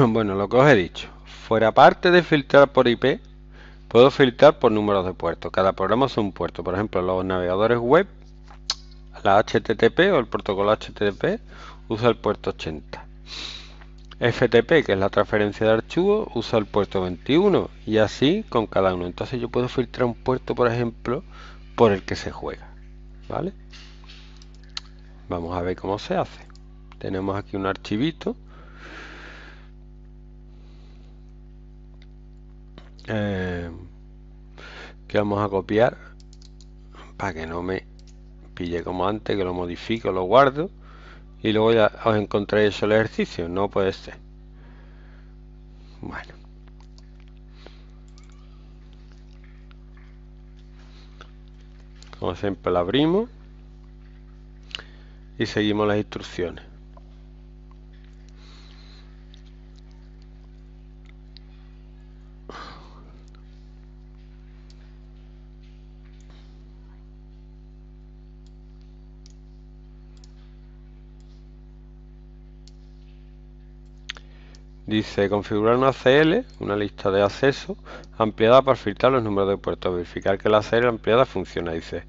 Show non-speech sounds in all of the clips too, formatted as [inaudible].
[clears throat] bueno, lo que os he dicho. Fuera parte de filtrar por IP, puedo filtrar por números de puertos. Cada programa es un puerto. Por ejemplo, los navegadores web, la HTTP o el protocolo HTTP usa el puerto 80. FTP, que es la transferencia de archivos, usa el puerto 21 y así con cada uno. Entonces yo puedo filtrar un puerto, por ejemplo, por el que se juega. ¿Vale? Vamos a ver cómo se hace. Tenemos aquí un archivito. Eh, que vamos a copiar para que no me pille como antes, que lo modifico, lo guardo y luego ya os encontré eso el ejercicio. No puede ser. Bueno. Como siempre la abrimos y seguimos las instrucciones. Dice configurar una CL, una lista de acceso ampliada para filtrar los números de puertos, verificar que la CL ampliada funciona. Dice,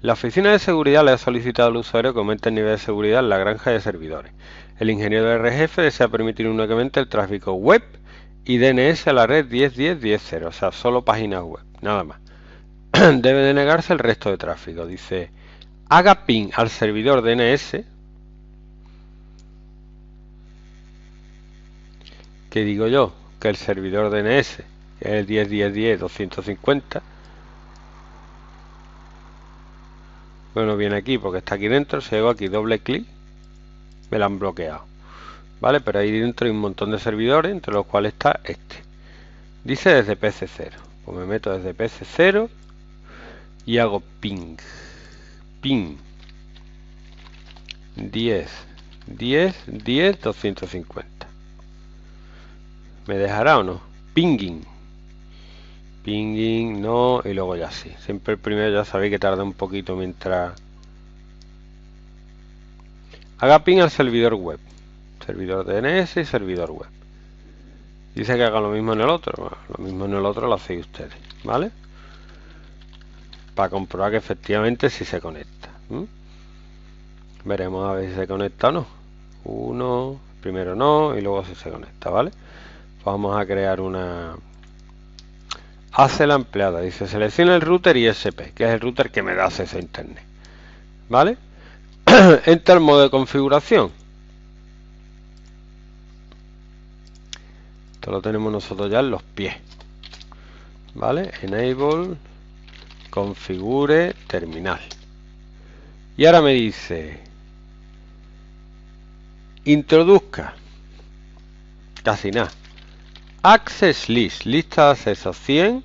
la oficina de seguridad le ha solicitado al usuario que aumente el nivel de seguridad en la granja de servidores. El ingeniero de RGF desea permitir únicamente el tráfico web y DNS a la red 10.10.10.0, o sea, solo páginas web, nada más. [clears throat] Debe denegarse el resto de tráfico. Dice, haga ping al servidor DNS, ¿Qué digo yo? Que el servidor DNS, que es el 10.10.10.250, bueno, viene aquí porque está aquí dentro, si hago aquí doble clic, me lo han bloqueado. ¿Vale? Pero ahí dentro hay un montón de servidores, entre los cuales está este. Dice desde PC0. Pues me meto desde PC0 y hago ping. Ping. 10, 10, 10, 250. ¿Me dejará o no? Pinging. Pinging, no, y luego ya sí. Siempre el primero ya sabéis que tarda un poquito mientras... Haga ping al servidor web. Servidor DNS y servidor web. Dice que haga lo mismo en el otro. lo mismo en el otro lo hacéis ustedes, ¿vale? Para comprobar que efectivamente si se conecta. Veremos a ver si se conecta o no. Uno, primero no, y luego si se conecta, ¿vale? Vamos a crear una hace la empleada dice selecciona el router ISP que es el router que me da acceso a internet vale [clears throat] entra el modo de configuración. Esto lo tenemos nosotros ya en los pies vale enable configure terminal. Y ahora me dice introduzca. Casi nada Access List, lista de acceso 100,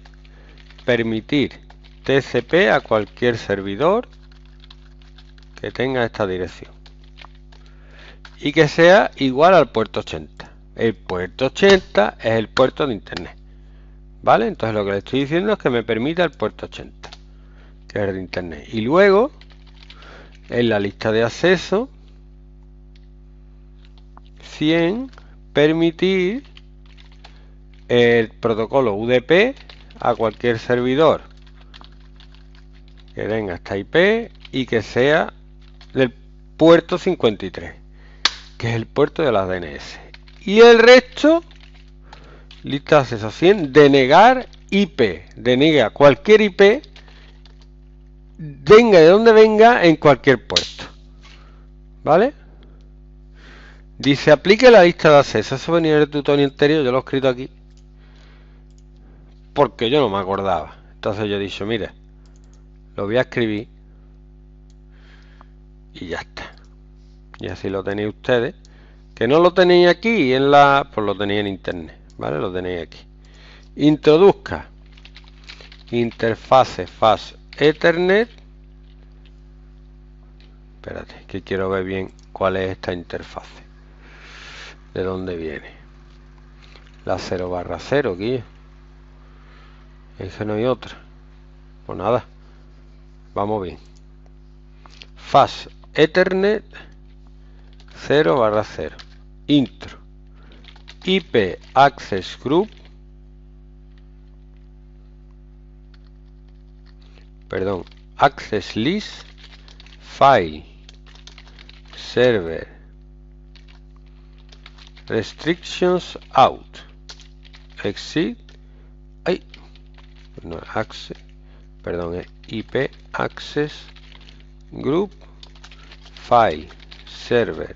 permitir TCP a cualquier servidor que tenga esta dirección y que sea igual al puerto 80. El puerto 80 es el puerto de internet. ¿Vale? Entonces lo que le estoy diciendo es que me permita el puerto 80, que es el de internet. Y luego, en la lista de acceso, 100, permitir el protocolo UDP a cualquier servidor. Que tenga esta IP y que sea del puerto 53 que es el puerto de las DNS y el resto lista de acceso 100 denegar IP denega cualquier IP venga de donde venga en cualquier puerto. ¿vale? dice aplique la lista de acceso eso venía en el tutorial anterior yo lo he escrito aquí porque yo no me acordaba. Entonces yo he dicho, mire, lo voy a escribir y ya está. Y así lo tenéis ustedes. Que no lo tenéis aquí en la... Pues lo tenéis en internet, ¿vale? Lo tenéis aquí. Introduzca interfase fast ethernet. Espérate, que quiero ver bien cuál es esta interfase. De dónde viene. La 0 barra 0, aquí. Es que no hay otra. Pues nada. Vamos bien. Fast Ethernet 0 barra 0. Intro. IP Access Group perdón Access List File Server Restrictions Out Exit no, access, perdón, es IP Access Group File Server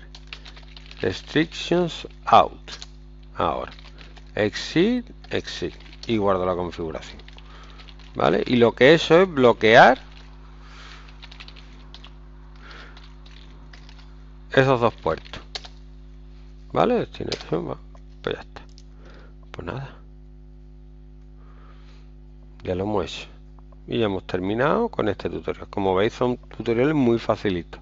Restrictions Out. Ahora exit exit y guardo la configuración vale y lo que eso es bloquear esos dos puertos vale pues ya está. Pues nada ya lo hemos hecho. Y ya hemos terminado con este tutorial. Como veis son tutoriales muy facilitos